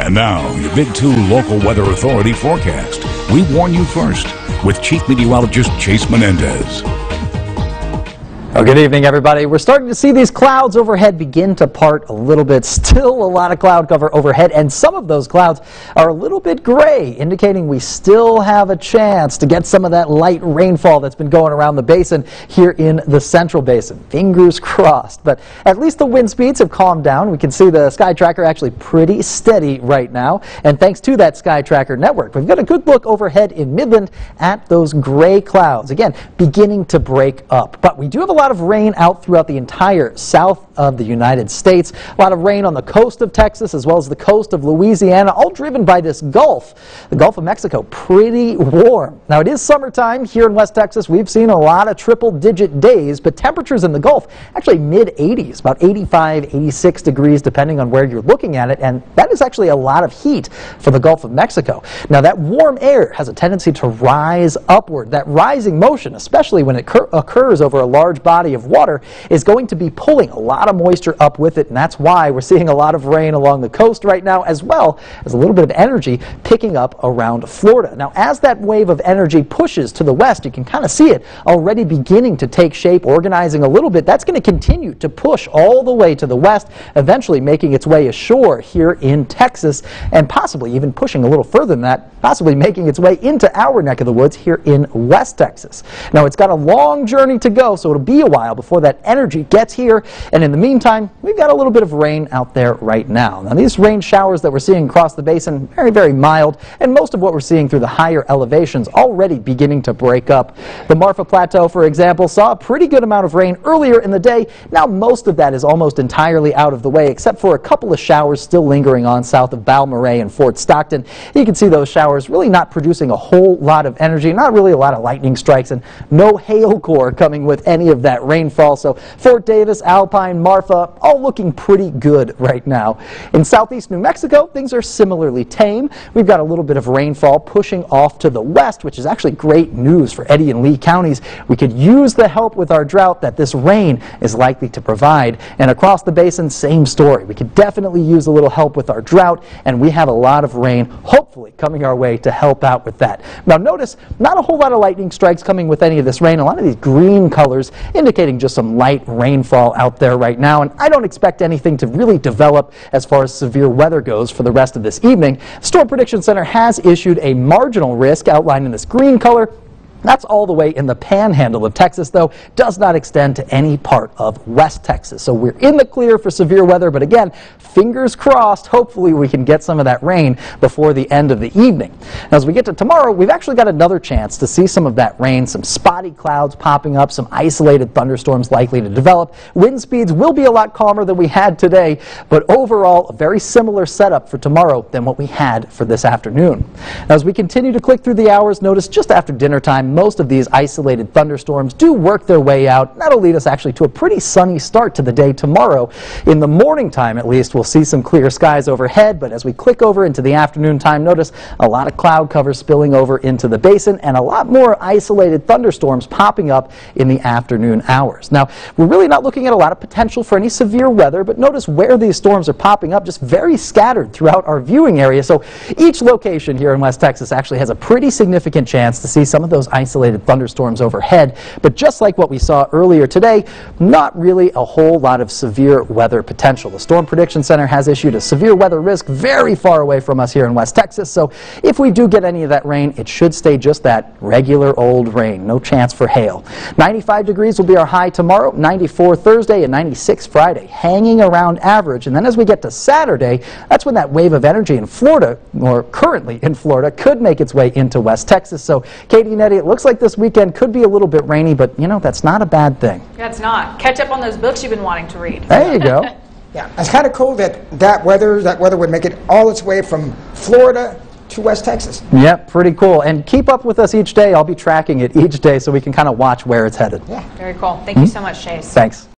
And now, your Big 2 local weather authority forecast. We warn you first with Chief Meteorologist Chase Menendez. Well, good evening, everybody. We're starting to see these clouds overhead begin to part a little bit. Still a lot of cloud cover overhead, and some of those clouds are a little bit gray, indicating we still have a chance to get some of that light rainfall that's been going around the basin here in the central basin. Fingers crossed. But at least the wind speeds have calmed down. We can see the Sky Tracker actually pretty steady right now. And thanks to that Sky Tracker network, we've got a good look overhead in Midland at those gray clouds. Again, beginning to break up. But we do have a lot of rain out throughout the entire south of the United States. A lot of rain on the coast of Texas as well as the coast of Louisiana, all driven by this Gulf. The Gulf of Mexico, pretty warm. Now, it is summertime here in West Texas. We've seen a lot of triple digit days, but temperatures in the Gulf actually mid 80s, about 85, 86 degrees, depending on where you're looking at it. And that is actually a lot of heat for the Gulf of Mexico. Now, that warm air has a tendency to rise upward. That rising motion, especially when it occurs over a large body of water, is going to be pulling a lot of moisture up with it, and that's why we're seeing a lot of rain along the coast right now, as well as a little bit of energy picking up around Florida. Now, as that wave of energy pushes to the west, you can kind of see it already beginning to take shape, organizing a little bit. That's going to continue to push all the way to the west, eventually making its way ashore here in Texas, and possibly even pushing a little further than that, possibly making its way into our neck of the woods here in West Texas. Now, it's got a long journey to go, so it'll be a while before that energy gets here, and in the meantime, we've got a little bit of rain out there right now. Now, these rain showers that we're seeing across the basin, very, very mild, and most of what we're seeing through the higher elevations already beginning to break up. The Marfa Plateau, for example, saw a pretty good amount of rain earlier in the day. Now, most of that is almost entirely out of the way, except for a couple of showers still lingering on south of Balmorhea and Fort Stockton. You can see those showers really not producing a whole lot of energy, not really a lot of lightning strikes, and no hail core coming with any of that rainfall. So Fort Davis, Alpine, Marfa, all looking pretty good right now. In southeast New Mexico, things are similarly tame. We've got a little bit of rainfall pushing off to the west, which is actually great news for Eddy and Lea counties. We could use the help with our drought that this rain is likely to provide. And across the basin, same story. We could definitely use a little help with our drought, and we have a lot of rain, hopefully coming our way to help out with that. Now notice, not a whole lot of lightning strikes coming with any of this rain. A lot of these green colors indicating just some light rainfall out there right now, and I don't expect anything to really develop as far as severe weather goes for the rest of this evening. Storm Prediction Center has issued a marginal risk outlined in this green color that's all the way in the panhandle of Texas, though, does not extend to any part of West Texas. So we're in the clear for severe weather, but again, fingers crossed, hopefully we can get some of that rain before the end of the evening. Now, as we get to tomorrow, we've actually got another chance to see some of that rain, some spotty clouds popping up, some isolated thunderstorms likely to develop. Wind speeds will be a lot calmer than we had today, but overall, a very similar setup for tomorrow than what we had for this afternoon. Now, as we continue to click through the hours, notice just after dinner time, most of these isolated thunderstorms do work their way out. That'll lead us actually to a pretty sunny start to the day tomorrow. In the morning time, at least, we'll see some clear skies overhead, but as we click over into the afternoon time, notice a lot of cloud cover spilling over into the basin and a lot more isolated thunderstorms popping up in the afternoon hours. Now, we're really not looking at a lot of potential for any severe weather, but notice where these storms are popping up, just very scattered throughout our viewing area. So each location here in West Texas actually has a pretty significant chance to see some of those isolated thunderstorms overhead. But just like what we saw earlier today, not really a whole lot of severe weather potential. The Storm Prediction Center has issued a severe weather risk very far away from us here in West Texas. So if we do get any of that rain, it should stay just that regular old rain. No chance for hail. 95 degrees will be our high tomorrow, 94 Thursday, and 96 Friday, hanging around average. And then as we get to Saturday, that's when that wave of energy in Florida, or currently in Florida, could make its way into West Texas. So Katie and Eddie, looks like this weekend could be a little bit rainy, but you know, that's not a bad thing. Yeah, it's not. Catch up on those books you've been wanting to read. There you go. yeah, it's kind of cool that that weather, that weather would make it all its way from Florida to West Texas. Yep, pretty cool. And keep up with us each day. I'll be tracking it each day so we can kind of watch where it's headed. Yeah. Very cool. Thank mm -hmm. you so much, Chase. Thanks.